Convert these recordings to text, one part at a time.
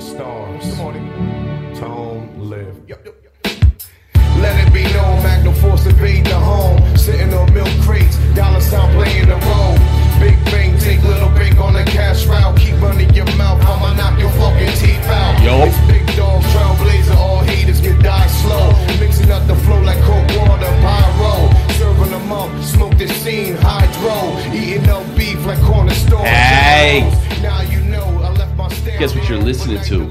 shooting stars. Good morning. Tone live. Yep, yep, yep. Let it be known, Magnum Force invade the home. Sitting on milk crates, dollar sign playing the role. Big bang, take little bank on the cash route. Keep running your mouth, I'ma knock your fucking teeth out. Yo. It's big dog, trailblazer, all haters get die slow. Mixing up the flow like cold water, pyro. Serving them up, smoke the scene, hydro. Eating up beef like corner store. Hey. Now you Guess what you're listening to?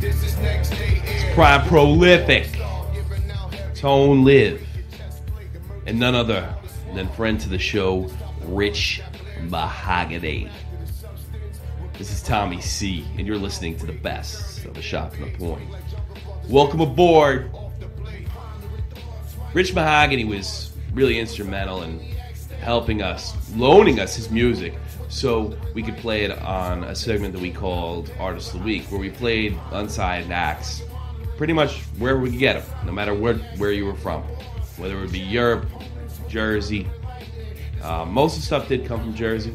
It's. Prime Prolific. Tone Live. And none other than friend to the show, Rich Mahogany. This is Tommy C, and you're listening to the best of the shot from the point. Welcome aboard. Rich Mahogany was really instrumental in helping us, loaning us his music so we could play it on a segment that we called Artist of the Week, where we played unsigned acts pretty much wherever we could get them, no matter where, where you were from, whether it would be Europe, Jersey. Uh, most of the stuff did come from Jersey.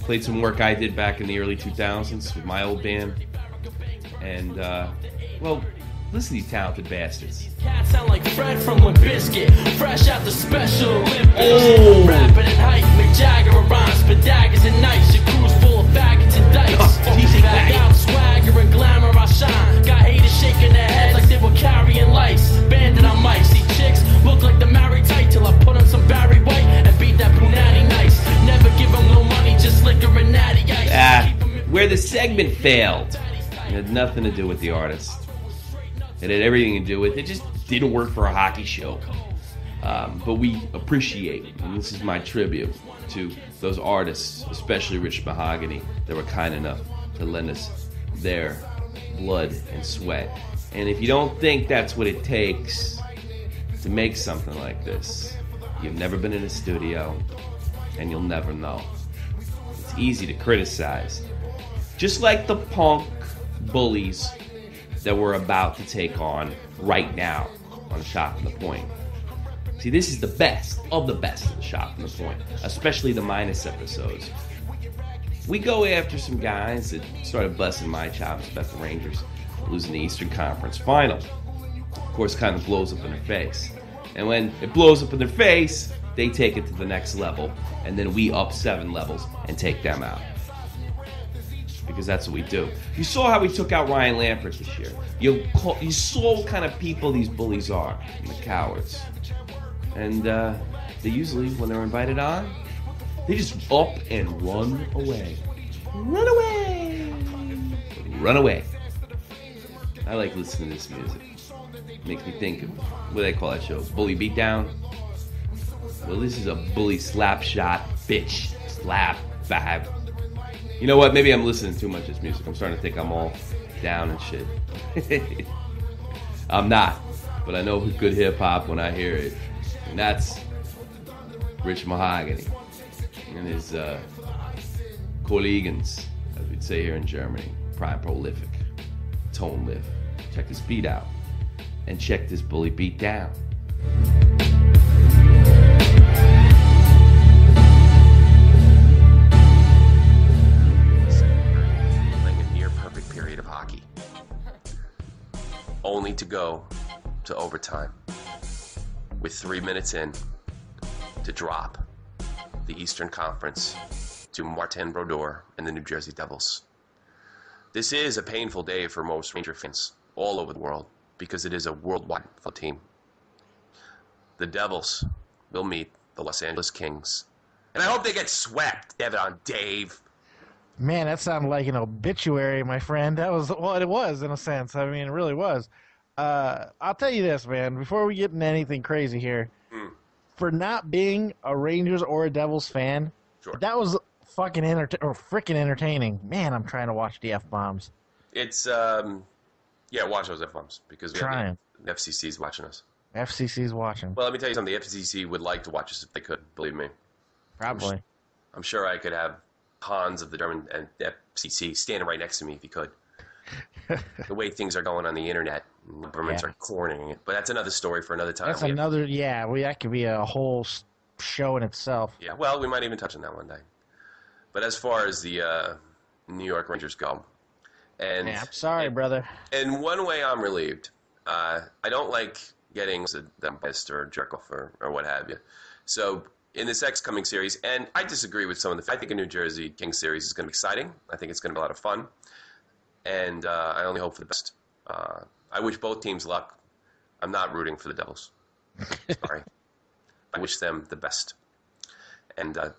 Played some work I did back in the early 2000s with my old band. And, uh, well, listen to these talented bastards. Cats sound like Fred from Bizkit, fresh out the Special Olympics. Oh. Rapping and hype, Mick Jagger rhymes, but daggers and knights. Your crew's full of faggots and dice. Oh, Back out, swagger and glamour, I shine. Got haters shaking their heads like they were carrying lights. Bandit on mic, see chicks look like the married tight till I put on some Barry White and beat that Punani nice. Never give them no money, just liquor and natty ice. Ah, where the segment failed. It had nothing to do with the artist. It had everything to do with it. Just didn't work for a hockey show. Um, but we appreciate, and this is my tribute to those artists, especially Rich Mahogany, that were kind enough to lend us their blood and sweat. And if you don't think that's what it takes to make something like this, you've never been in a studio, and you'll never know. It's easy to criticize. Just like the punk bullies that we're about to take on right now on Shot From the Point. See, this is the best of the best Shot From the Point, especially the minus episodes. We go after some guys that started busting my chops about the Rangers losing the Eastern Conference final. Of course, kind of blows up in their face. And when it blows up in their face, they take it to the next level, and then we up seven levels and take them out because that's what we do. You saw how we took out Ryan Lambert this year. You call, you saw what kind of people these bullies are, the cowards. And uh, they usually, when they're invited on, they just up and run away. Run away! Run away. I like listening to this music. Makes me think of what do they call that show? Bully Beatdown? Well, this is a bully slap shot, bitch. Slap, bab. You know what? Maybe I'm listening too much to this music. I'm starting to think I'm all down and shit. I'm not, but I know good hip hop when I hear it, and that's Rich Mahogany and his uh, Kollegens, as we'd say here in Germany. Prime prolific, tone live. Check this beat out, and check this bully beat down. Only to go to overtime with three minutes in to drop the Eastern Conference to Martin Brodeur and the New Jersey Devils. This is a painful day for most Ranger fans all over the world because it is a worldwide football team. The Devils will meet the Los Angeles Kings. And I hope they get swept, Devin on Dave. Man, that sounded like an obituary, my friend. That was what it was in a sense. I mean, it really was. Uh, I'll tell you this, man. Before we get into anything crazy here, Hmm. for not being a Rangers or a Devils fan, Sure. that was fucking enter- or freaking entertaining. Man, I'm trying to watch the f bombs. It's um, yeah, watch those F bombs because Trying. the, the FCC is watching us. FCC's watching, Well, let me tell you something. The FCC would like to watch us if they could. Believe me, probably. I'm sure I could have Hans of the German and FCC standing right next to me if he could. the way things are going on the internet, the governments Yeah. are cornering it. But that's another story for another time. That's We have- another. Yeah, we that could be a whole show in itself. Yeah, well, we might even touch on that one day. But as far as the uh, New York Rangers go, And Yeah, I'm sorry, brother. in one way, I'm relieved. Uh, I don't like getting them pissed or jerk off or, or what have you. So in this X coming series, and I disagree with some of the. I think a New Jersey King series is going to be exciting. I think it's going to be a lot of fun, and uh, I only hope for the best. Uh, I wish both teams luck. I'm not rooting for the Devils. Sorry, I wish them the best, and uh,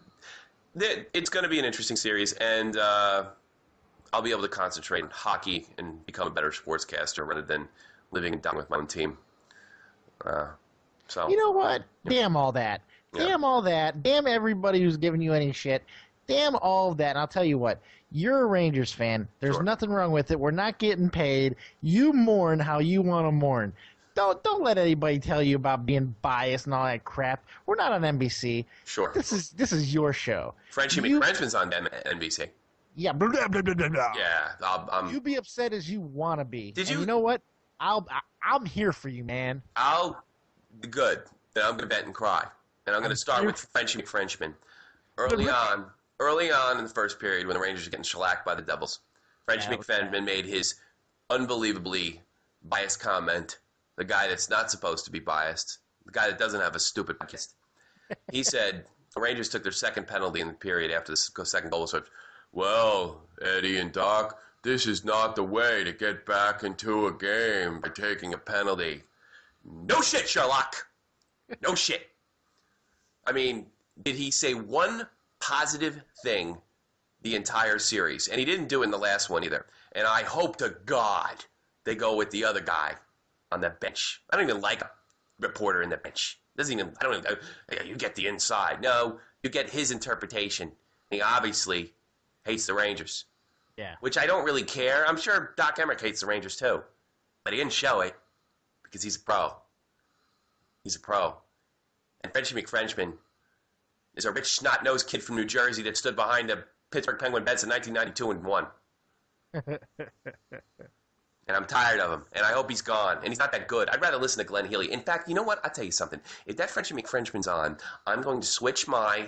it's going to be an interesting series, and uh, I'll be able to concentrate on hockey and become a better sportscaster rather than living and dying with my own team. Uh, so You know what? Damn all that. Yeah. Damn all that. Damn everybody who's giving you any shit. Damn all of that. And I'll tell you what. You're a Rangers fan. There's Sure. nothing wrong with it. We're not getting paid. You mourn how you want to mourn. Don't don't let anybody tell you about being biased and all that crap. We're not on NBC. sure. This is this is your show. Frenchie you- McFrenchman's on NBC. Yeah. Blah, blah, blah, blah, blah. Yeah, I'll, I'm, You be upset as you want to be. Did And you- you know what? I'll I, I'm here for you, man. I'll be good. Then I'm going to bet and cry. And I'm going to start with Frenchie McFrenchman. Early on, early on in the first period, when the Rangers are getting shellacked by the Devils, Frenchie Yeah, it made his unbelievably biased comment. The guy that's not supposed to be biased, the guy that doesn't have a stupid podcast. He said the Rangers took their second penalty in the period after the second goal was scored. Well, Eddie and Doc, this is not the way to get back into a game by taking a penalty. No shit, Sherlock. No shit. I mean, did he say one positive thing the entire series? And he didn't do it in the last one either. And I hope to God they go with the other guy on the bench. I don't even like a reporter in the bench. Doesn't even. I don't. Even, you get the inside. No, you get his interpretation. He obviously hates the Rangers, Yeah. which I don't really care. I'm sure Doc Emrick hates the Rangers too, but he didn't show it because he's a pro. He's a pro. And Frenchie McFrenchman is a rich, snot-nosed kid from New Jersey that stood behind the Pittsburgh Penguin Bets in 1992 and won. and I'm tired of him, and I hope he's gone. And he's not that good. I'd rather listen to Glenn Healy. In fact, you know what? I'll tell you something. If that Frenchie McFrenchman's on, I'm going to switch my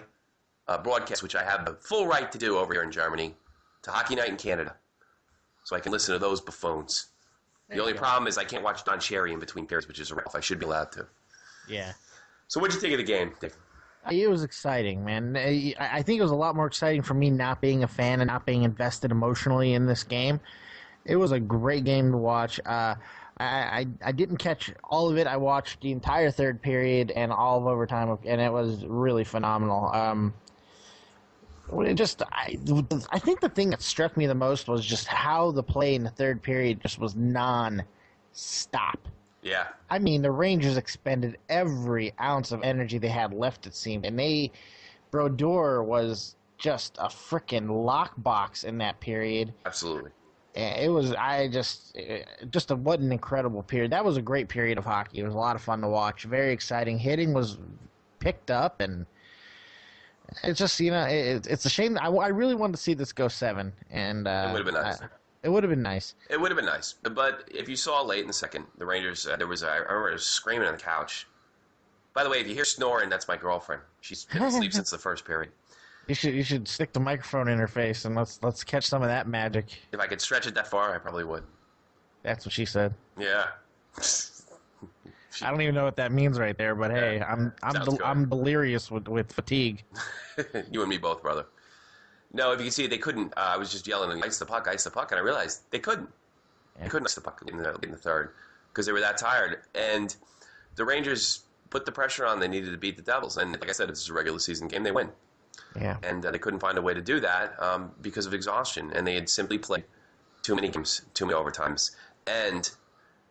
uh, broadcast, which I have the full right to do over here in Germany, to Hockey Night in Canada, so I can listen to those buffoons. The only problem is I can't watch Don Cherry in between periods, which is a Ralph. I should be allowed to. Yeah. So, what'd you think of the game? It was exciting, man. I I think it was a lot more exciting for me not being a fan and not being invested emotionally in this game. It was a great game to watch. Uh, I, I I didn't catch all of it. I watched the entire third period and all of overtime, and it was really phenomenal. Um, it just I I think the thing that struck me the most was just how the play in the third period just was non-stop. Yeah, I mean, the Rangers expended every ounce of energy they had left, it seemed, and they Brodeur was just a freaking lockbox in that period. absolutely. It was I just it- just a, what an incredible period. That was a great period of hockey. It was a lot of fun to watch. Very exciting. Hitting was picked up, and it's just you know it, it's a shame. I, I really wanted to see this go seven, and uh, It would've been nice. I- it would have been nice. It would have been nice, but if you saw late in the second, the Rangers, uh, there was a, I remember I was screaming on the couch. By the way, if you hear snoring, that's my girlfriend. She's been asleep since the first period. You should you should stick the microphone in her face and let's let's catch some of that magic. If I could stretch it that far, I probably would. That's what she said. Yeah. I don't even know what that means right there, but hey, I'm I'm del- I'm delirious with, with fatigue. you and me both, brother. No, if you can see, they couldn't. Uh, I was just yelling, "Ice the puck, ice the puck," and I realized they couldn't. They couldn't ice the puck in the, in the third because they were that tired. And the Rangers put the pressure on. They needed to beat the Devils, and like I said, it's a regular season game. They win, Yeah. and uh, they couldn't find a way to do that um, because of exhaustion. And they had simply played too many games, too many overtimes, and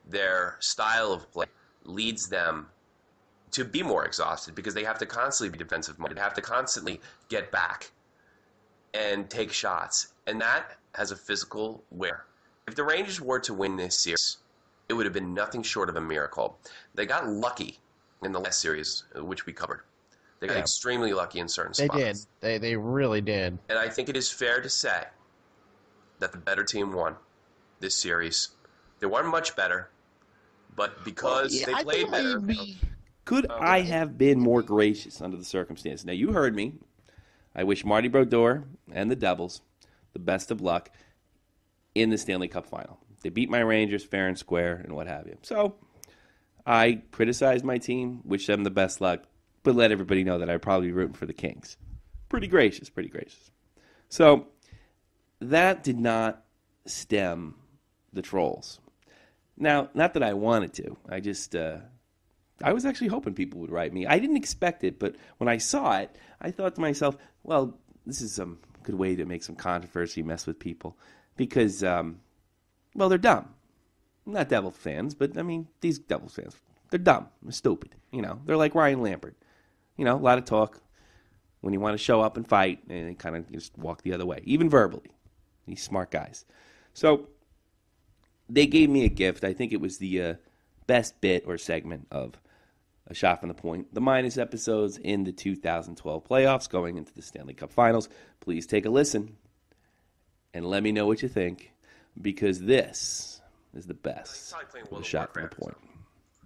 their style of play leads them to be more exhausted because they have to constantly be defensive minded, have to constantly get back and take shots. And that has a physical wear. If the Rangers were to win this series, it would have been nothing short of a miracle. They got lucky in the last series, uh, which we covered. They got Yeah. extremely lucky in certain They spots. did. They they really did. And I think it is fair to say that the better team won this series. They weren't much better, but because Yeah, they I played think better. maybe- Could I have been more gracious under the circumstances? Now, you heard me. I wish Marty Brodeur and the Devils the best of luck. in the Stanley Cup final. They beat my Rangers fair and square and what have you. So I criticized my team, wish them the best luck, but let everybody know that I'd probably be rooting for the Kings. Pretty gracious, pretty gracious. So that did not stem the trolls. Now, not that I wanted to. I just, uh, I was actually hoping people would write me. I didn't expect it, but when I saw it, I thought to myself, well, this is some good way to make some controversy, mess with people, because, um, well, they're dumb. Not Devil fans, but I mean, these devil fans, they're dumb, they're stupid. You know, they're like Ryan Lambert. You know, a lot of talk when you want to show up and fight, and kind of just walk the other way, even verbally. These smart guys. So they gave me a gift. I think it was the uh, best bit or segment of a shot from the point. The minus episodes in the 2012 playoffs going into the Stanley Cup Finals. Please take a listen and let me know what you think because this is the best probably playing for the shot from the Warcraft, point.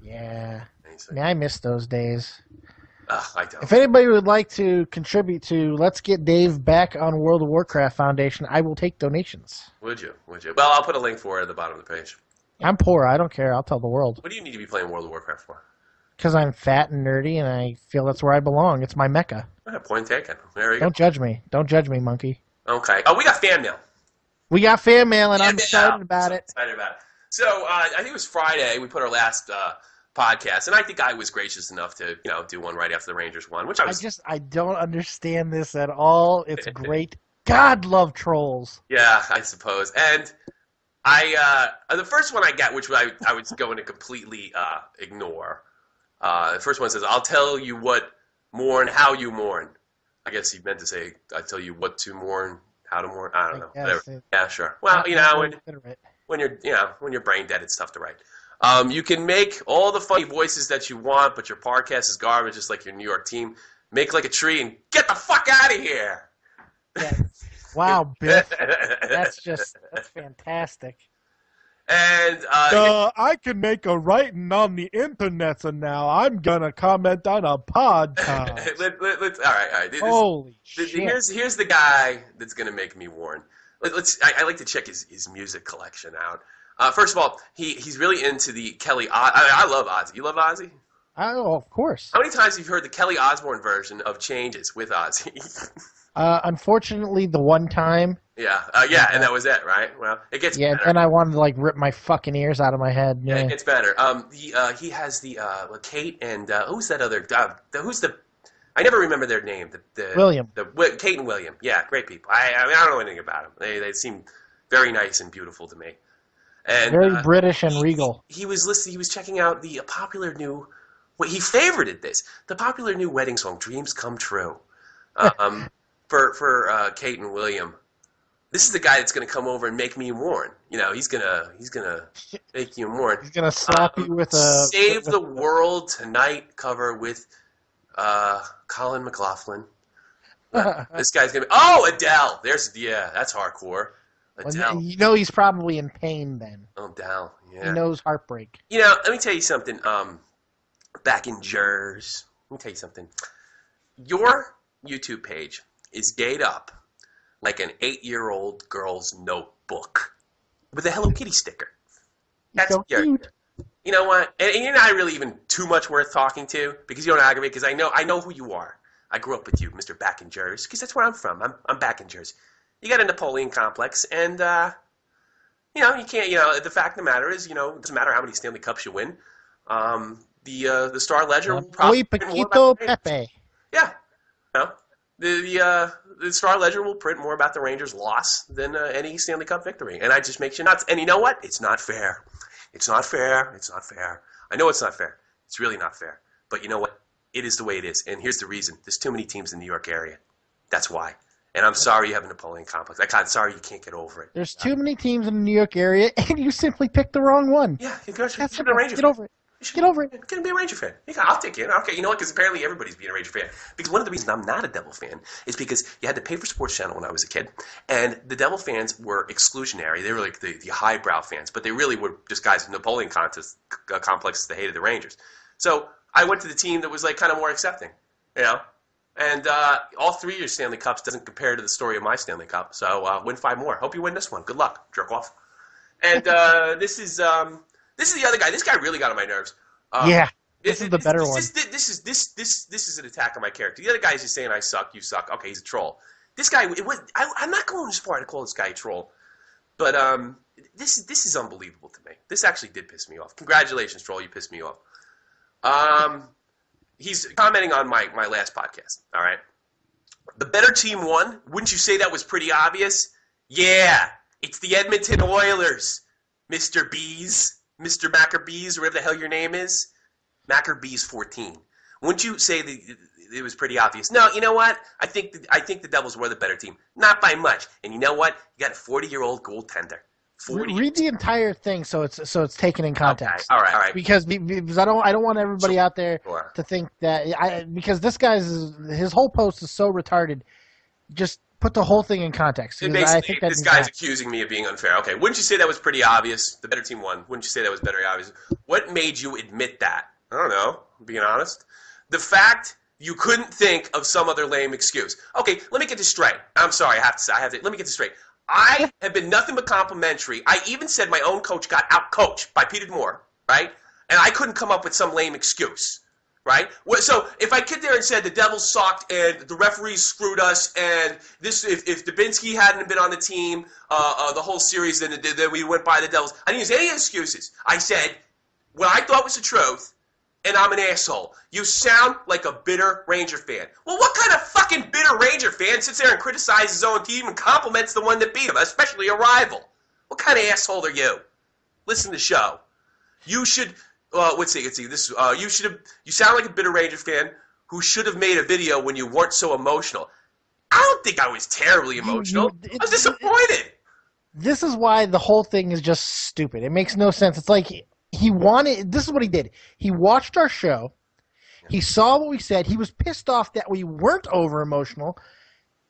Yeah. And he's Man, I miss those days. "Ugh, I don't. If anybody would like to contribute to Let's Get Dave back on World of Warcraft Foundation, I will take donations. Would you? Would you? Well, I'll put a link for it at the bottom of the page. I'm poor. I don't care. I'll tell the world. What do you need to be playing World of Warcraft for? Because I'm fat and nerdy and I feel that's where I belong. It's my mecca. Point taken. There you. Don't judge me. Don't judge me, monkey. Okay. Oh, we got fan mail. We got fan mail and I'm Fan excited about So it. Excited about it. So uh, I think it was Friday. We put our last uh, podcast, and I think I was gracious enough to you know do one right after the Rangers won, which I was. I just I don't understand this at all. It's great. God love trolls. Yeah, I suppose. And I uh, the first one I got, which I I was going to completely uh, ignore. Uh, the first one says, "I'll tell you what mourn, how you mourn." I guess he meant to say, "I tell you what to mourn, how to mourn." I don't know. I Whatever. Yeah, sure. Well, you know, when, when you're you know when you're brain dead, it's tough to write. Um, you can make all the funny voices that you want, but your podcast is garbage, just like your New York team. Make like a tree and get the fuck out of here. Wow, Biff. That's just that's fantastic. And uh, Uh, I can make a writing on the internet, and now I'm gonna comment on a podcast. let, let, let's, all right, all right. This- Holy th- shit! here's here's the guy that's gonna make me warn. Let, let's. I, I like to check his, his music collection out. Uh, first of all, he, he's really into the Kelly. I, I love Ozzy. You love Ozzy? Oh, of course. How many times have you heard the Kelly Osbourne version of Changes with Ozzy? Uh, unfortunately, the one time, yeah, uh, yeah, and that was it, right? Well, it gets yeah, better. and I wanted to like rip my fucking ears out of my head. Yeah, Yeah. it gets better. Um, the uh, he has the uh, Kate and uh, who's that other? Uh, the, who's the? I never remember their name. The, the William. The Kate and William. Yeah, great people. I I, mean, I don't know anything about them. They they seem very nice and beautiful to me. And Very uh, British and he- regal. He, was listening. He was checking out the popular new. Well, he favorited this. The popular new wedding song, "Dreams Come True," um, for for uh, Kate and William. This is the guy that's going to come over and make me mourn. You know, he's gonna he's gonna make you mourn. He's gonna slap Um, you with a Save the World Tonight cover with uh, Colin McLaughlin. Uh, this guy's gonna be oh Adele. There's yeah, that's hardcore. Adele. you know he's probably in pain. Then Oh, Adele. Yeah. he knows heartbreak. You know, let me tell you something. Um, back in Jers, let me tell you something. Your YouTube page is gayed up like an eight-year-old girl's notebook with a Hello Kitty sticker. That's so your-. You know what? And, and you're not really even too much worth talking to because you don't aggravate. Because I know I know who you are. I grew up with you, Mister Back in Jers, because that's where I'm from. I'm I'm back in Jers. You got a Napoleon complex, and uh, you know you can't. You know the fact of the matter is, you know, it doesn't matter how many Stanley Cups you win. Um, the uh, the Star Ledger will probably Oy print more Paquito about the Rangers. Pepe. Yeah, you know, the the uh, the Star Ledger will print more about the Rangers' loss than uh, any Stanley Cup victory, and that just makes you nuts. And you know what? It's not fair. It's not fair. It's not fair. I know it's not fair. It's really not fair. But you know what? It is the way it is. And here's the reason: there's too many teams in the New York area. That's why. And I'm sorry you have a Napoleon complex. I'm sorry you can't get over it. There's too many teams in the New York area, and you simply picked the wrong one. Yeah, you should, you That's should be Get over it. You should Get over it. Get be a Ranger fan. Can, I'll take it. Okay, you know what? Because apparently everybody's being a Ranger fan. Because one of the reasons I'm not a Devil fan is because you had to pay for Sports Channel when I was a kid, and the Devil fans were exclusionary. They were like the, the highbrow fans, but they really were just guys with Napoleon contest, uh, complexes that hated the Rangers. So I went to the team that was like kind of more accepting, you know. And uh, all three of your Stanley Cups doesn't compare to the story of my Stanley Cup. So uh, win five more. Hope you win this one. Good luck, jerk off. And uh, this is um, this is the other guy. This guy really got on my nerves. Um, yeah, this is the better this, one. This, this is this this this is an attack on my character. The other guy is just saying I suck, you suck. Okay, he's a troll. This guy, it was, I, I'm not going as far to call this guy a troll, but um, this this is unbelievable to me. This actually did piss me off. Congratulations, troll, you pissed me off. Um, he's commenting on my my last podcast. All right, the better team won. Wouldn't you say that was pretty obvious? Yeah, it's the Edmonton Oilers, Mister Bees, Maccabees, or whatever the hell your name is. Maccabees 14. Wouldn't you say that it was pretty obvious? No, you know what? I think the, I think the Devils were the better team, not by much. And you know what? You got a 40 year old goaltender. 40. Read the entire thing so it's so it's taken in Okay, context. All right, all right. Because because I don't I don't want everybody out there Sure. to think that I because this guy's his whole post is so retarded. Just put the whole thing in context. I think this guy's accusing me of being unfair. Okay, wouldn't you say that was pretty obvious? The better team won. Wouldn't you say that was very obvious? What made you admit that? I don't know. Being honest. The fact you couldn't think of some other lame excuse. Okay, let me get this straight. I'm sorry, I have to say, I have to. Let me get this straight. I have been nothing but complimentary. I even said my own coach got out coached by Peter DeBoer, right? And I couldn't come up with some lame excuse right? So if I get there and said the Devils sucked and the referees screwed us and this, if, if Dubinsky hadn't been on the team uh, uh, the whole series, then, then we went by the Devils. I didn't use any excuses. I said what I thought was the truth, and I'm an asshole. You sound like a bitter Ranger fan. Well, what kind of fucking bitter Ranger fan sits there and criticizes his own team and compliments the one that beat him, especially a rival? What kind of asshole are you? Listen to the show. You should. Uh, let's see. Let's see. This. Uh, you should have. You sound like a bitter Ranger fan who should have made a video when you weren't so emotional. I don't think I was terribly emotional. you- I was disappointed. this is why the whole thing is just stupid. It makes no sense. It's like he, he wanted. This is what he did. He watched our show. He saw what we said. He was pissed off that we weren't over emotional,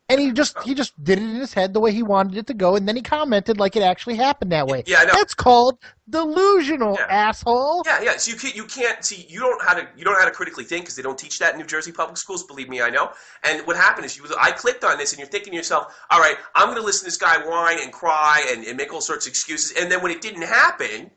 and he just he just did it in his head the way he wanted it to go. And then he commented like it actually happened that way. Yeah, I know. That's called delusional, Yeah. asshole. Yeah, yeah. So you can't, you can't see. You don't know how to. You don't know how to critically think because they don't teach that in New Jersey public schools. Believe me, I know. And what happened is, you. I clicked on this, and you're thinking to yourself, "All right, I'm going to listen to this guy whine and cry and, and make all sorts of excuses." And then when it didn't happen,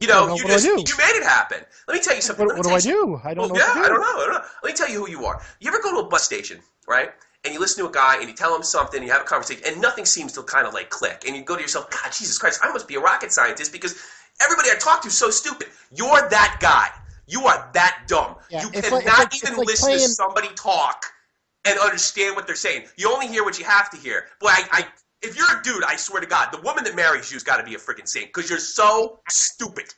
you know, Well, you what do I just you made it happen. Let me tell you something. What, what do I do? I don't well, know. yeah, what to do. I don't know. I don't know. Let me tell you who you are. You ever go to a bus station, right? And you listen to a guy and you tell him something, and you have a conversation, and nothing seems to kind of like click. And you go to yourself, God, Jesus Christ, I must be a rocket scientist because everybody I talk to is so stupid. You're that guy. You are that dumb. Yeah, you cannot like- even like listen to somebody talk and understand what they're saying. You only hear what you have to hear. Boy, I, I if you're a dude, I swear to God, the woman that marries you's got to be a freaking saint because you're so stupid.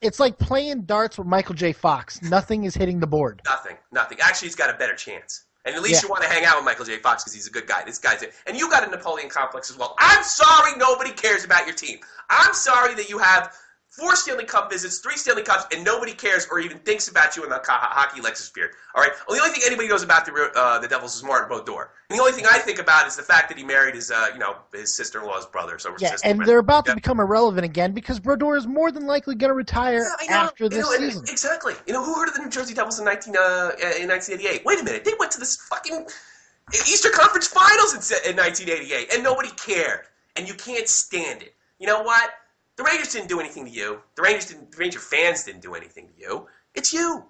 It's like playing darts with Michael J. Fox. Nothing is hitting the board. Nothing, nothing. Actually, he's got a better chance. And at least Yeah. you want to hang out with Michael J. Fox because he's a good guy. This guy's it. And you got a Napoleon complex as well. I'm sorry nobody cares about your team. I'm sorry that you have four Stanley Cup visits, three Stanley Cups, and nobody cares or even thinks about you in the hockey Lexusphere. All right. Well, the only thing anybody knows about the uh, the Devils is Martin Brodeur. And the only thing I think about is the fact that he married his, uh, you know, his sister-in-law's brother. So Yeah, sister- and they're about to become irrelevant again because Brodeur is more than likely going to retire Yeah, after You this know, season. Exactly. You know, who heard of the New Jersey Devils in 19, uh, in 1988? Wait a minute. They went to this fucking Eastern Conference Finals in, in 1988, and nobody cared. And you can't stand it. You know what? The Rangers didn't do anything to you. The Rangers didn't. The Ranger fans didn't do anything to you. It's you.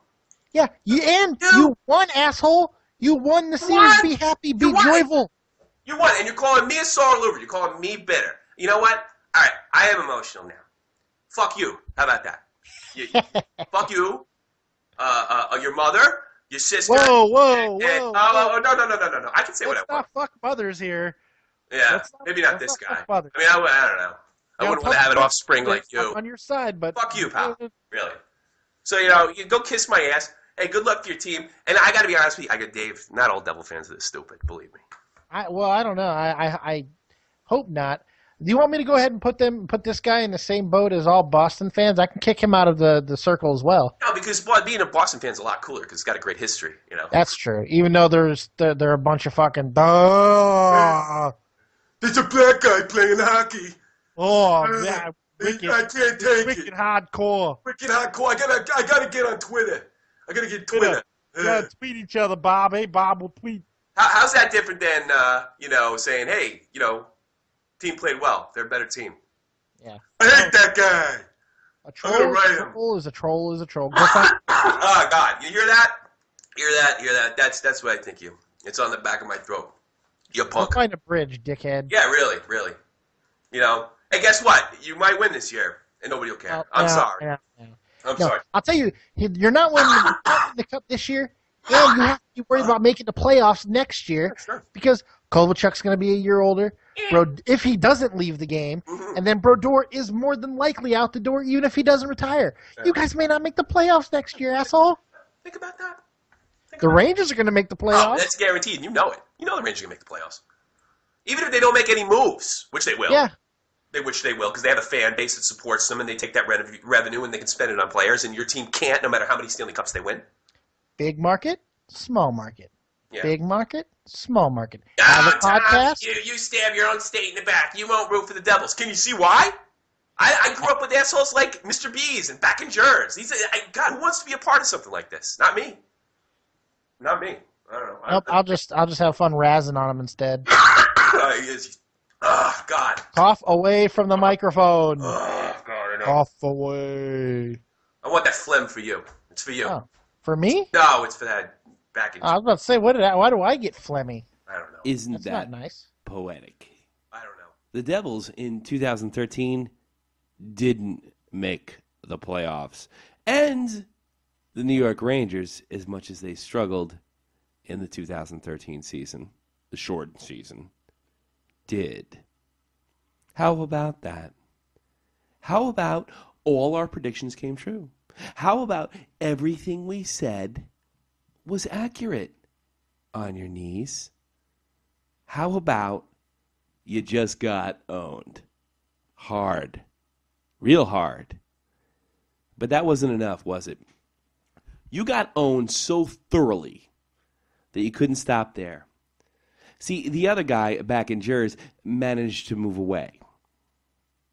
Yeah, you and Dude. you won, asshole. You won the series. won. Be happy. Be You joyful. You won, and you're calling me a sore loser. You're calling me bitter. You know what? All right, I am emotional now. Fuck you. How about that? You, fuck you. Uh, uh, your mother, your sister. Whoa, whoa, and- whoa! and- whoa. oh, no, no, no, no, no, no. I can say what Let's I want. fuck mothers here. Yeah, let's not- maybe not let's this not guy. I mean, I, I don't know. I Yeah, wouldn't want to have an fuck offspring like you, on your side, but Fuck you, pal. really. So you know, you go kiss my ass. Hey, good luck to your team. And I got to be honest with you, I got Dave. Not all Devil fans are this stupid. Believe me. I, well, I don't know. I, I, I hope not. Do you want me to go ahead and put them, put this guy in the same boat as all Boston fans? I can kick him out of the, the circle as well. No, because boy, being a Boston fan is a lot cooler because it's got a great history. You know. That's true. Even though there's there, there are a bunch of fucking duh. There's a black guy playing hockey. Oh yeah, wicked, I can't take wicked it. hardcore. Wicked hardcore. I gotta, I gotta get on Twitter. I gotta get Twitter. Twitter. We gotta tweet each other, Bob. Hey, Bob, we'll tweet. How, how's that different than uh, you know saying, hey, you know, team played well. They're a better team. Yeah. I hate that guy. A troll, is a troll is a troll is a troll. Go find- oh God, you hear that? Hear that? Hear that? That's that's what I think you. It's on the back of my throat. You go punk. find a bridge, dickhead. Yeah, really, really. You know. Hey, guess what? You might win this year, and nobody will care. Oh, I'm yeah, sorry. yeah, yeah. I'm sorry. I'll tell you, you're not winning the, you're not winning the cup this year, and you have to be worried about making the playoffs next year Sure. because Kovalchuk's going to be a year older. Bro, if he doesn't leave the game, Mhm. and then Brodeur is more than likely out the door, even if he doesn't retire. You guys may not make the playoffs next year, asshole. Think about that. Think The about Rangers are going to make the Oh, playoffs. that's guaranteed. and You know it. You know the Rangers are gonna make the playoffs, even if they don't make any moves, which they will. yeah, They which they will because they have a fan base that supports them, and they take that rev- revenue and they can spend it on players. And your team can't, no matter how many Stanley Cups they win. big market, small market. Yeah. Big market, small market. Have a Tom, podcast. You, you stab your own state in the back. You won't root for the Devils. Can you see why? I, I grew up with assholes like Mr. Bees and Back in Jers. He's a, I, God, who wants to be a part of something like this? Not me. Not me. I don't know. Nope, I'll just I'll just have fun razzing on him instead. Uh, he is- Oh, God. Cough away from the microphone. Oh, God, I know. Cough away. I want that phlegm for you. It's for you. Oh. For me? No, it's for that back in I was about to say, what did I, why do I get phlegmy? I don't know. Isn't That's that not nice. poetic? I don't know. The Devils in 2013 didn't make the playoffs. And the New York Rangers, as much as they struggled in the 2013 season, the short season, did. How about that? How about all our predictions came true? How about everything we said was accurate on your knees? How about you just got owned? Hard. Real hard. But that wasn't enough, was it? You got owned so thoroughly that you couldn't stop there. See, the other guy back in Jers managed to move away.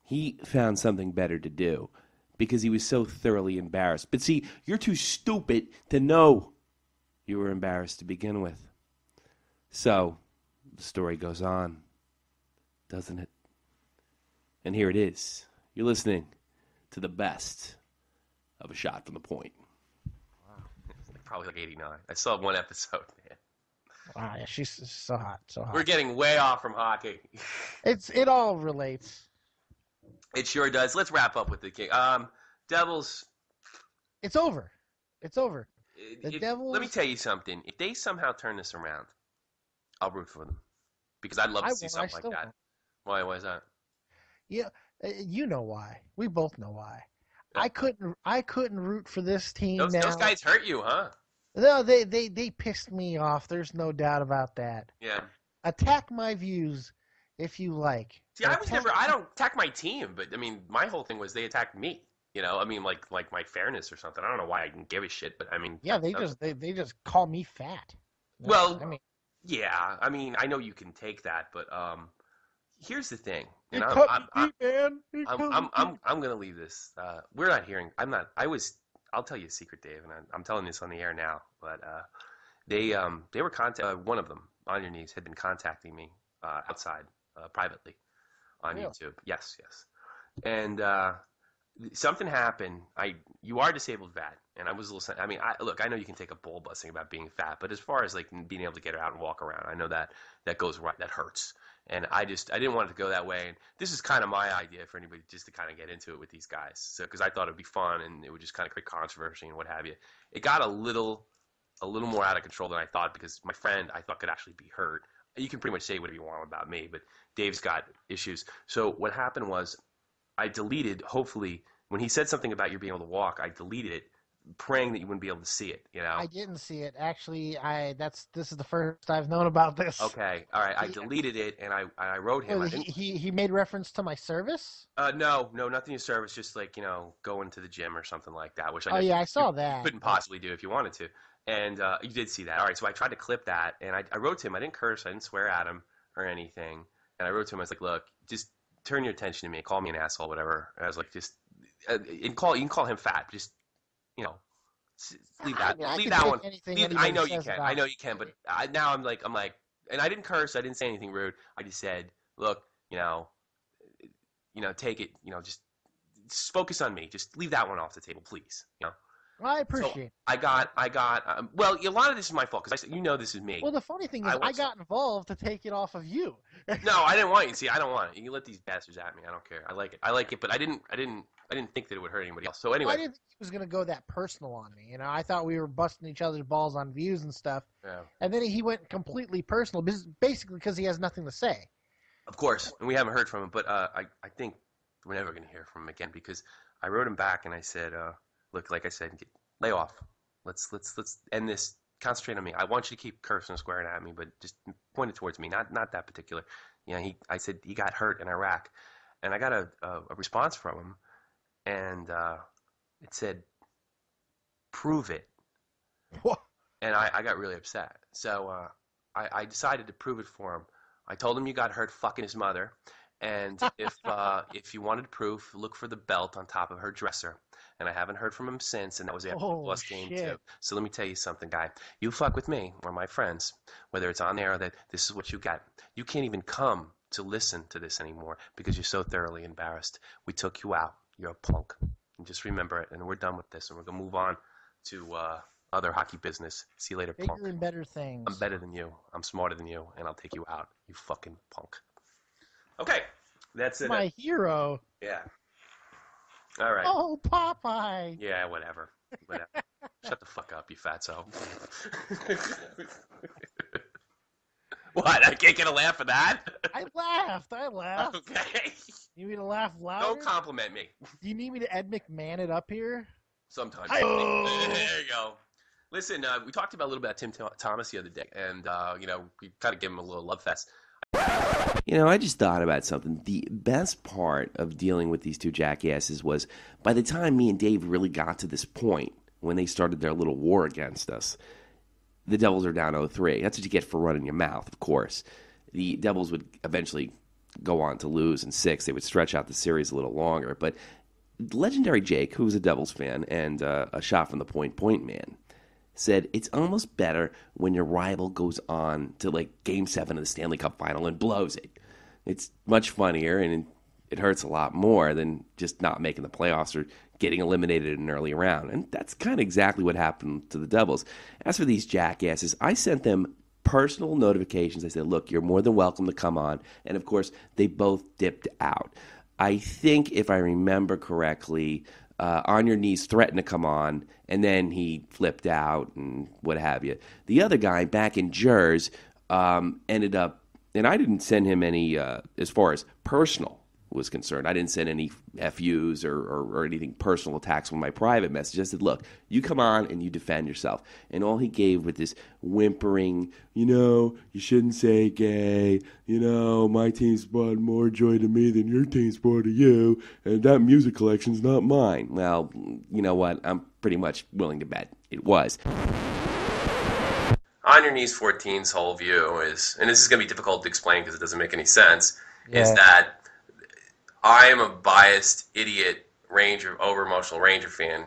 He found something better to do because he was so thoroughly embarrassed. But see, you're too stupid to know you were embarrassed to begin with. So, the story goes on, doesn't it? And here it is. You're listening to the best of a shot from the point. Wow. Probably like 89. I saw one episode, man. Wow, yeah, she's so hot, so hot. We're getting way off from hockey. It's it all relates. It sure does. Let's wrap up with the king. Um, Devils. It's over. It's over. The if- Let me tell you something. If they somehow turn this around, I'll root for them because I'd love to I see won't, something like that. won't. Why? Why is that? Yeah, uh, you know why. We both know why. Yeah. I couldn't. I couldn't root for this team Those, now. those guys hurt you, huh? No, they, they they pissed me off. There's no doubt about that. Yeah. Attack my views if you like. See, I was never. I don't attack my team, but I mean, my whole thing was they attacked me. You know, I mean, like like my fairness or something. I don't know why I can give a shit, but I mean, Yeah, they just they, they just call me fat. Well, I mean, yeah. I mean, I know you can take that, but um, here's the thing, and I'm I'm, me I'm, man. I'm, I'm, I'm. I'm gonna leave this. Uh, we're not hearing. I'm not. I was. I'll tell you a secret, Dave, and I'm, I'm telling this on the air now. But uh, they um they were contact. Uh, one of them on your knees had been contacting me uh, outside uh, privately on Really? YouTube. Yes, yes. And uh, something happened. I you are disabled fat, and I was a little. I mean, I look. I know you can take a bull busting about being fat, but as far as like being able to get out and walk around, I know that that goes right. That hurts. And I just I didn't want it to go that way. And this is kind of my idea for anybody just to kind of get into it with these guys. So because I thought it'd be fun and it would just kind of create controversy and what have you. It got a little a little more out of control than I thought because my friend I thought could actually be hurt. You can pretty much say whatever you want about me, but Dave's got issues. So what happened was I deleted hopefully when he said something about you being able to walk, I deleted it praying that you wouldn't be able to see it, you know. I didn't see it. Actually, I that's this is the first I've known about this. Okay, all right. I deleted it and I I wrote him. I he, he, he made reference to my service. Uh, no, no, nothing in service. Just like you know, going to the gym or something like that. Which I Oh yeah, I saw that. couldn't possibly do if you wanted to. And uh, you did see that. All right, so I tried to clip that, and I, I wrote to him. I didn't curse. I didn't swear at him or anything. And I wrote to him. I was like, "Look, just turn your attention to me. Call me an asshole, whatever." And I was like, "Just uh, and call you can call him fat. Just you know, Leave I that. mean, I leave can that one. Leave, I know you can. I know you can. But I, now I'm like, I'm like, and I didn't curse. I didn't say anything rude. I just said, look, you know, you know, take it. You know, just, just focus on me. Just leave that one off the table, please. You know. Well, I appreciate. it. I got, I got. Um, well, a lot of this is my fault because I said, you know, this is me. Well, the funny thing is, I I, got involved to take it off of you. No, I didn't want you. See, I don't want it. You let these bastards at me. I don't care. I like it. I like it, but I didn't. I didn't. I didn't think that it would hurt anybody else. So anyway I didn't think he was going to go that personal on me. You know, I thought we were busting each other's balls on views and stuff. yeah, And then he went completely personal, basically because he has nothing to say. of course, and we haven't heard from him. But uh, I, I think we're never going to hear from him again because I wrote him back and I said, uh, look, like I said, get, lay off. Let's let's let's end this. Concentrate on me. I want you to keep cursing and squaring at me, but just point it towards me, not not that particular. You know, he. I said he got hurt in Iraq, and I got a a, a response from him, and uh, it said, "Prove it." What? and I, I got really upset. So uh, I, I decided to prove it for him. I told him you got hurt fucking his mother, and if uh, if you wanted proof, look for the belt on top of her dresser. And I haven't heard from him since, and that was after Oh, the lost game too. So let me tell you something, guy. You fuck with me or my friends, whether it's on air or that this is what you got. You can't even come to listen to this anymore because you're so thoroughly embarrassed. We took you out. You're a punk. And just remember it. And we're done with this, and we're gonna move on to uh, other hockey business. See you later, punk. Bigger and better things. I'm better than you. I'm smarter than you, and I'll take you out. You fucking punk. Okay, that's it. My hero. Yeah. All right. Oh, Popeye. Yeah, whatever. Whatever. Shut the fuck up, you fatso. what? I can't get a laugh for that? I laughed. I laughed. okay. You need to laugh louder? Don't compliment me. Do you need me to Ed McMahon it up here? Sometimes. Hi-oh. There you go. Listen, uh, we talked about a little bit about Tim Thomas the other day, and uh, you know we kind of gave him a little love fest. You know, I just thought about something. The best part of dealing with these two jackasses was by the time me and Dave really got to this point, when they started their little war against us, the Devils are down 0-3. That's what you get for running your mouth, of course. The Devils would eventually go on to lose in six. They would stretch out the series a little longer. But legendary Jake, who's a Devils fan and uh, a shot from the point point man, said it's almost better when your rival goes on to like game seven of the Stanley Cup final and blows it. It's much funnier and it hurts a lot more than just not making the playoffs or getting eliminated in an early round. And that's kind of exactly what happened to the Devils. As for these jackasses, I sent them personal notifications. I said, look, you're more than welcome to come on. And of course, they both dipped out. I think, if I remember correctly, uh, on your knees threatened to come on, and then he flipped out and what have you. The other guy back in Jers um, ended up, and I didn't send him any uh, as far as personal was concerned. I didn't send any FUs or, or, or anything personal attacks on my private message. I said, look, you come on and you defend yourself. And all he gave with this whimpering, you know, you shouldn't say gay, you know, my team's brought more joy to me than your team's brought to you, and that music collection's not mine. Well, you know what? I'm pretty much willing to bet it was. On your knees 14's whole view is, and this is going to be difficult to explain because it doesn't make any sense, is that I am a biased idiot Ranger, over emotional Ranger fan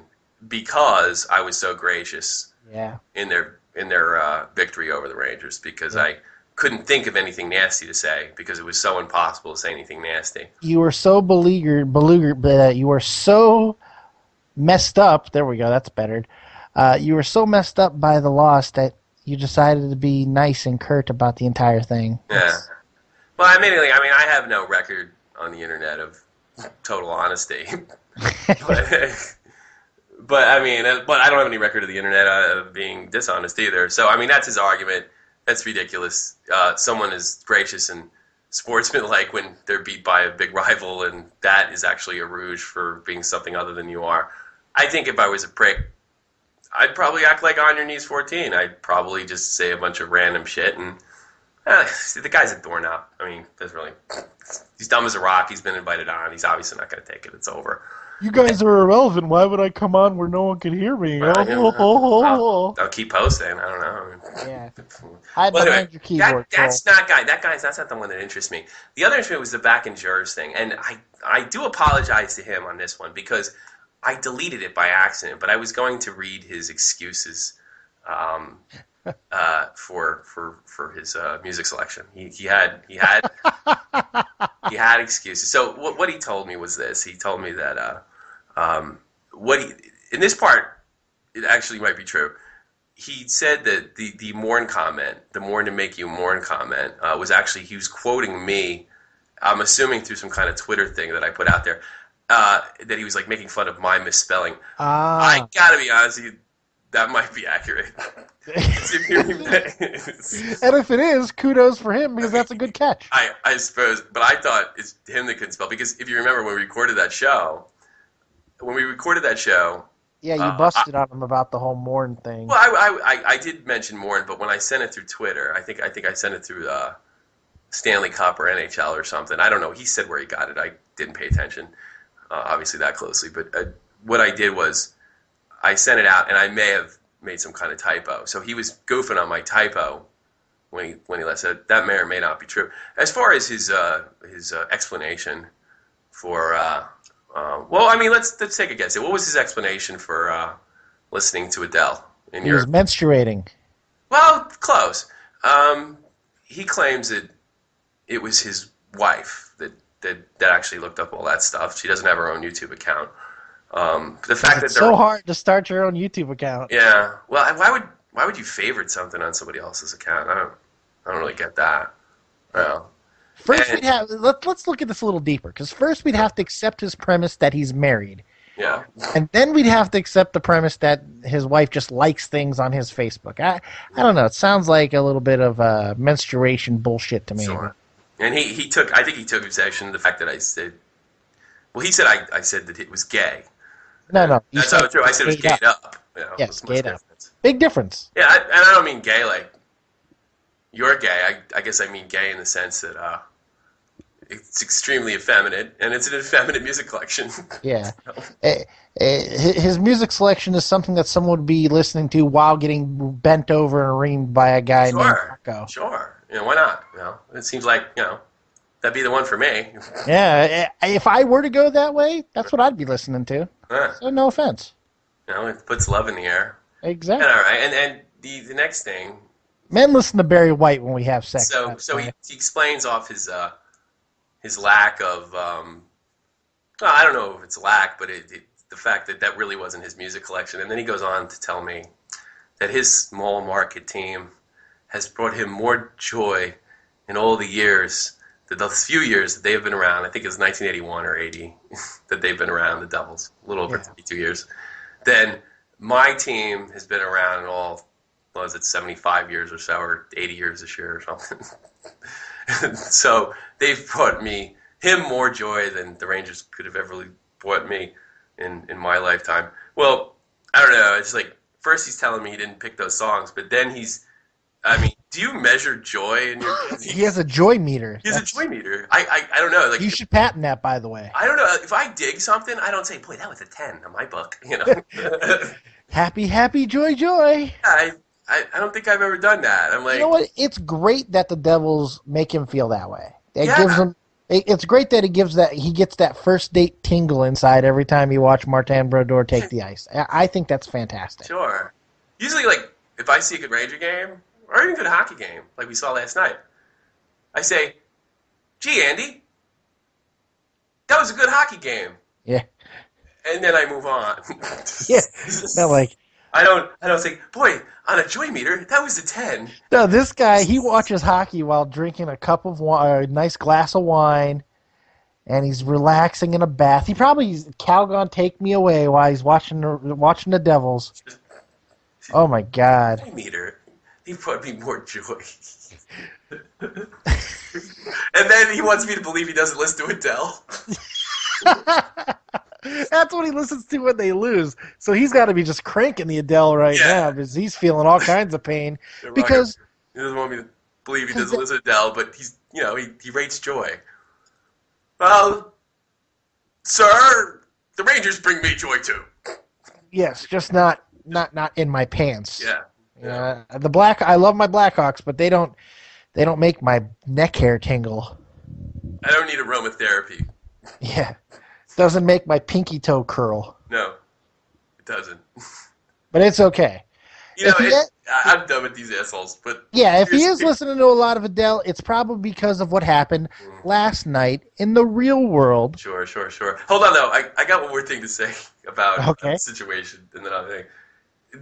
because I was so gracious Yeah. in their in their uh, victory over the Rangers because I couldn't think of anything nasty to say because it was so impossible to say anything nasty. You were so beleaguered, beleaguered, uh, you were so messed up. There we go. That's better. Uh, you were so messed up by the loss that you decided to be nice and curt about the entire thing. Yeah. Well, I mean, I mean, I have no record on the internet of total honesty, but, but I mean, uh, but I don't have any record of the internet uh, of being dishonest either. So I mean, that's his argument. That's ridiculous. Uh, someone is gracious and sportsmanlike when they're beat by a big rival, and that is actually a rouge for being something other than you are. I think if I was a prick, I'd probably act like on your knees 14. I'd probably just say a bunch of random shit and uh, see, the guy's a doorknob. I mean, there's really he's dumb as a rock. He's been invited on. He's obviously not going to take it. It's over. You guys are irrelevant. Why would I come on where no one can hear me? Well, Oh, you oh, know, oh, I'll, oh. I'll keep posting. I don't know. Yeah. Hide Well, behind anyway, your keyboard. that, that's not guy. That guy's that's not the one that interests me. The other interest was the back and Jers thing, and I I do apologize to him on this one because I deleted it by accident, but I was going to read his excuses um, uh, for for for his uh, music selection. He, he had he had he had excuses. So what what he told me was this. He told me that uh, um, what he in this part it actually might be true. He said that the the mourn comment, the mourn to make you mourn comment, uh, was actually he was quoting me. I'm assuming through some kind of Twitter thing that I put out there uh, that he was like making fun of my misspelling. Ah, I gotta be honest you, that might be accurate. and if it is, kudos for him because that's a good catch. I, I suppose, but I thought it's him that couldn't spell because if you remember when we recorded that show, when we recorded that show, Yeah, you Uh, busted on him about the whole Morn thing. well, I, I, I, I did mention Morn, but when I sent it through Twitter, I think I think I sent it through uh, Stanley Cup or NHL or something. I don't know. He said where he got it. I didn't pay attention, uh, obviously that closely. But uh, what I did was I sent it out, and I may have made some kind of typo. So he was goofing on my typo when he when he left. So that may or may not be true. As far as his uh, his uh, explanation for, uh, uh, well, I mean, let's let's take a guess. What was his explanation for uh, listening to Adele in he was menstruating. Well, close. Um, he claims that it was his wife that, that that actually looked up all that stuff. She doesn't have her own YouTube account. Um, the fact that It's they're so hard to start your own YouTube account. yeah. Well, why would why would you favorite something on somebody else's account? I don't I don't really get that. Well, First, And- we'd have let, let's look at this a little deeper because first we'd have to accept his premise that he's married, yeah. and then we'd have to accept the premise that his wife just likes things on his Facebook. I I don't know. It sounds like a little bit of uh, menstruation bullshit to me. Sure. And he, he took I think he took obsession the fact that I said well he said I, I said that it was gay. No, no. That's not true. I said it was gayed up. You know, Yes, gayed up. difference. Big difference. Yeah, I, and I don't mean gay like you're gay. I, I guess I mean gay in the sense that uh, it's extremely effeminate, and it's an effeminate music collection. Yeah. Eh, eh, his music selection is something that someone would be listening to while getting bent over and reamed by a guy named sure, Paco. sure. You know, why not? You know, it seems like you know that'd be the one for me. Yeah, eh, if I were to go that way, that's what I'd be listening to. Huh. So no offense. No, it puts love in the air. And Exactly. all right, and and the the next thing. Men listen to Barry White when we have sex. So so he, he explains off his uh his lack of um. Well, I don't know if it's lack, but it, it the fact that that really wasn't his music collection, and then he goes on to tell me that his small market team has brought him more joy in all the years, the, few years that they've been around. I think it was 1981 or 80 that they've been around, the Devils, a little over Yeah. 32 years. Then my team has been around all, what was it, 75 years or so, or 80 years this year or something. so they've brought me him more joy than the Rangers could have ever brought me in in my lifetime. Well, I don't know. It's like first he's telling me he didn't pick those songs, but then he's, I mean, do you measure joy in your? he has a joy meter. He has a joy meter. I, I I don't know. Like You should patent that, by the way. I don't know if I dig something, I don't say, boy, that was a ten on my book. You know. Happy, happy, joy, joy. I, I I don't think I've ever done that. I'm like, You know what? It's great that the Devils make him feel that way. It Yeah. gives him. it- It's great that he gives that he gets that first date tingle inside every time you watch Martin Brodeur take the ice. I I think that's fantastic. Sure. Usually, like if I see a good Ranger game or even a good hockey game, like we saw last night, I say, "Gee, Andy, that was a good hockey game," Yeah, and then I move on. yeah. Not like I don't. I don't think, boy, on a joy meter, that was a ten. no. This guy he watches hockey while drinking a cup of wine, a nice glass of wine, and he's relaxing in a bath. He probably Calgon take me away while he's watching the, watching the Devils. Oh my God. Joy meter, he brought me more joy. and then he wants me to believe he doesn't listen to Adele. That's what he listens to when they lose. So he's got to be just cranking the Adele right Yeah. now because he's feeling all kinds of pain. Right. Because He doesn't want me to believe he doesn't listen to Adele, but he's, you know, he, he rates joy. Well, sir, the Rangers bring me joy too. yes, just not not not in my pants. Yeah. Yeah, uh, the black. I love my Blackhawks, but they don't. They don't make my neck hair tingle. I don't need aromatherapy. Yeah. Doesn't make my pinky toe curl, No, it doesn't. but it's okay. You know, it, had- I'm done with these assholes. But Yeah, if he is listening to a lot of Adele, it's probably because of what happened mm. last night in the real world. Sure, sure, sure. Hold on, though. I, I got one more thing to say about Okay. the situation, and then I'll think.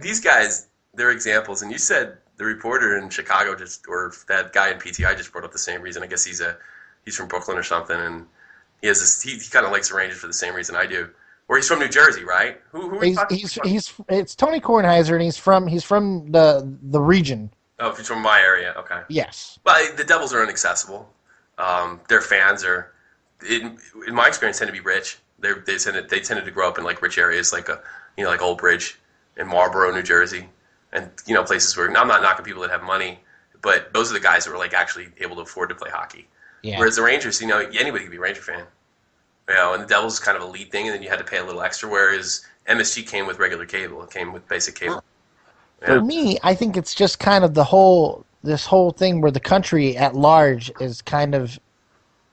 These guys, they're examples, and you said the reporter in Chicago just, or that guy in PTI just brought up the same reason. I guess he's a he's from Brooklyn or something, and he has this. He, he kind of likes the Rangers for the same reason I do. Or he's from New Jersey, right? Who who are you He's talking he's he's it's Tony Kornheiser, and he's from he's from the the region. Oh, he's from my area. Okay. Yes. Well, the Devils are inaccessible. Um, their fans are, in, in my experience, tend to be rich. They they tended they tended to grow up in like rich areas, like a you know like Old Bridge and Marlboro, New Jersey, and you know places where I'm not knocking people that have money, but those are the guys that were like actually able to afford to play hockey. Yeah. Whereas the Rangers, you know, anybody could be a Ranger fan. You know, and the Devils is kind of a lead thing, and then you had to pay a little extra. Whereas MSG came with regular cable, it came with basic cable. For me, I think it's just kind of the whole this whole thing where the country at large is kind of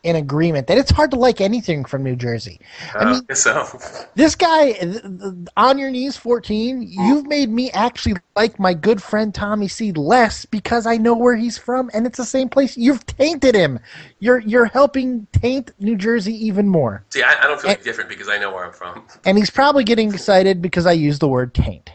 in agreement that it's hard to like anything from New Jersey. I mean, Uh, so this guy on your knees 14 you've made me actually like my good friend tommy c less because i know where he's from and it's the same place you've tainted him you're you're helping taint new jersey even more see, I, I don't feel And- different because I know where I'm from. and he's probably getting excited because i used the word taint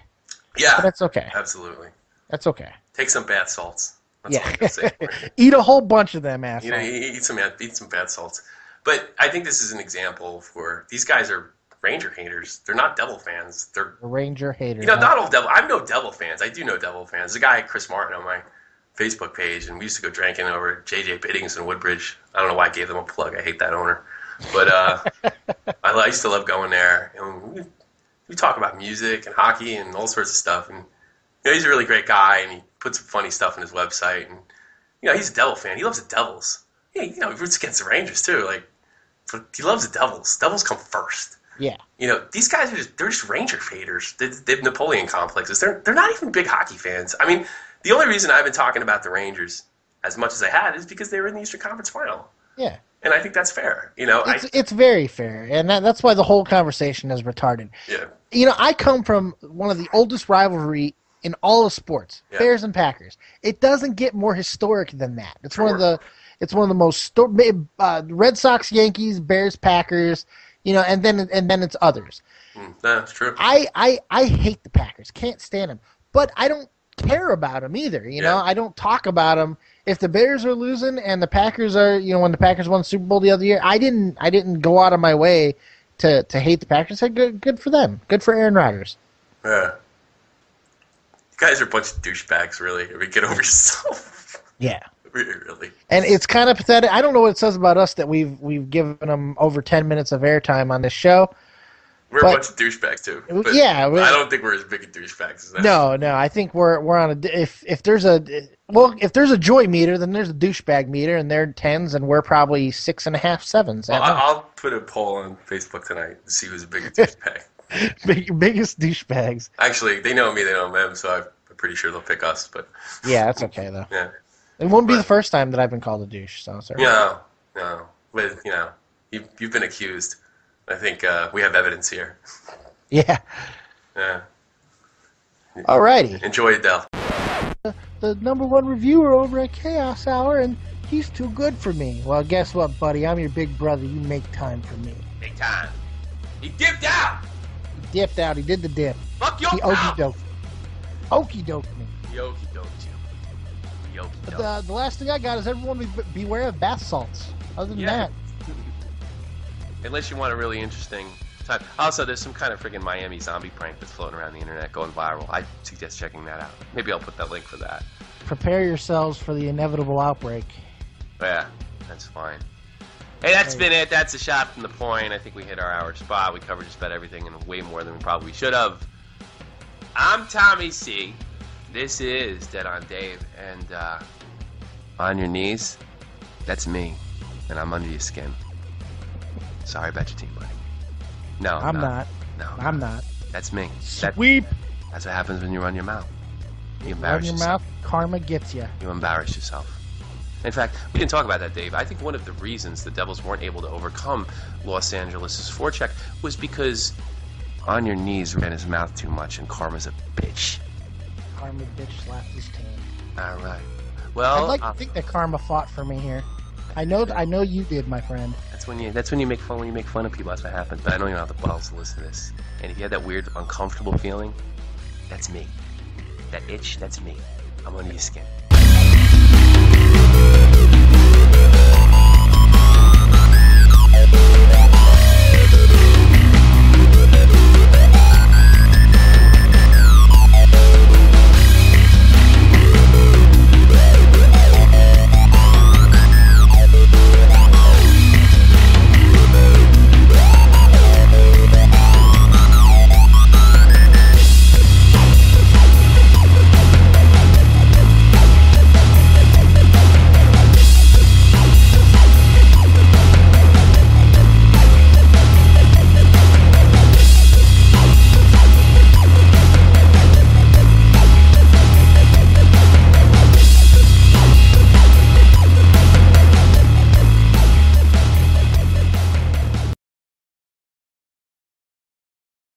Yeah, but that's okay absolutely. that's okay Take some bath salts. Yeah say. eat a whole bunch of them you know, eat some eat some bath salts. But I think this is an example for these guys are Ranger haters. They're not Devil fans. They're ranger haters. you know not all Devil. I'm no Devil fans. I do know Devil fans. There's a guy Chris Martin on my Facebook page, and we used to go drinking over at JJ Bitting's in Woodbridge. I don't know why I gave them a plug. I hate that owner, but uh, I, I used to love going there. And we, we talk about music and hockey and all sorts of stuff. And you know, he's a really great guy, and he puts some funny stuff on his website. And you know, he's a Devil fan. He loves the Devils. Yeah, you know, he roots against the Rangers too. Like, he loves the Devils. Devils come first. yeah You know, these guys are just, they're just Ranger haters. They, they have Napoleon complexes. They're, they're not even big hockey fans. I mean, the only reason I've been talking about the Rangers as much as I had is because they were in the Eastern Conference final. yeah And I think that's fair. You know, it's, I, it's very fair and that, that's why the whole conversation is retarded yeah. you know, I come from one of the oldest rivalry in all of sports, Yeah. Bears and Packers. It doesn't get more historic than that. It's one of the, it's one of the most sto- uh, Red Sox, Yankees, Bears, Packers. You know, and then and then it's others. Mm, no, true. I I I hate the Packers. Can't stand them. But I don't care about them either. You know, I don't talk about them. If the Bears are losing and the Packers are, you know, when the Packers won the Super Bowl the other year, I didn't I didn't go out of my way to to hate the Packers. I said good good for them. Good for Aaron Rodgers. Yeah. Guys are a bunch of douchebags, really. I mean, get over yourself. Yeah. really. And it's kind of pathetic. I don't know what it says about us that we've we've given them over ten minutes of airtime on this show. We're But- a bunch of douchebags, too. But Yeah, I don't think we're as big a douchebags as that. No, no. I think we're we're on a if if there's a well if there's a joy meter then there's a douchebag meter and they're tens and we're probably six and a half sevens. Well. I'll put a poll on Facebook tonight to see who's the biggest douchebag. Big, biggest douchebags. Actually, they know me, they know them, so I'm pretty sure they'll pick us. But Yeah, that's okay though. yeah, It won't be But- the first time that I've been called a douche. So sorry. no, no. But you know, you've you've been accused. I think uh, we have evidence here. Yeah. Yeah. Alrighty. Enjoy Adele. The number one reviewer over at Chaos Hour, and he's too good for me. Well, guess what, buddy? I'm your big brother. You make time for me. Big time. He dipped out. Dipped out. He did the dip. Fuck your He okey doke. Okey doke me. Yoki don't you? But the, the last thing I got is everyone be, beware of bath salts. Other than Yeah. that, Unless you want a really interesting time. Also, there's some kind of freaking Miami zombie prank that's floating around the internet going viral. I suggest checking that out. Maybe I'll put that link for that. prepare yourselves for the inevitable outbreak. Yeah, that's fine. Hey, that's been it. That's a shot from the point. I think we hit our hour spot. We covered just about everything and way more than we probably should have. I'm Tommy C. This is Dead on Dave. And uh, on your knees, that's me. And I'm under your skin. Sorry about your team, buddy. No, I'm not. No, I'm not. That's me. That, Sweep. that's what happens when you run your mouth. You Run embarrass your yourself. mouth. Karma gets you. You embarrass yourself. In fact, we didn't talk about that, Dave. I think one of the reasons the Devils weren't able to overcome Los Angeles' forecheck was because on your knees ran his mouth too much, and Karma's a bitch. Karma bitch slapped his team. All right. Well, I'd like uh, to think that Karma fought for me here. I know. I know you did, my friend. that's when you that's when you make fun when you make fun of people. That's what happens. But I know you don't have the balls to listen to this. And if you had that weird, uncomfortable feeling, that's me. That itch, that's me. I'm under your skin.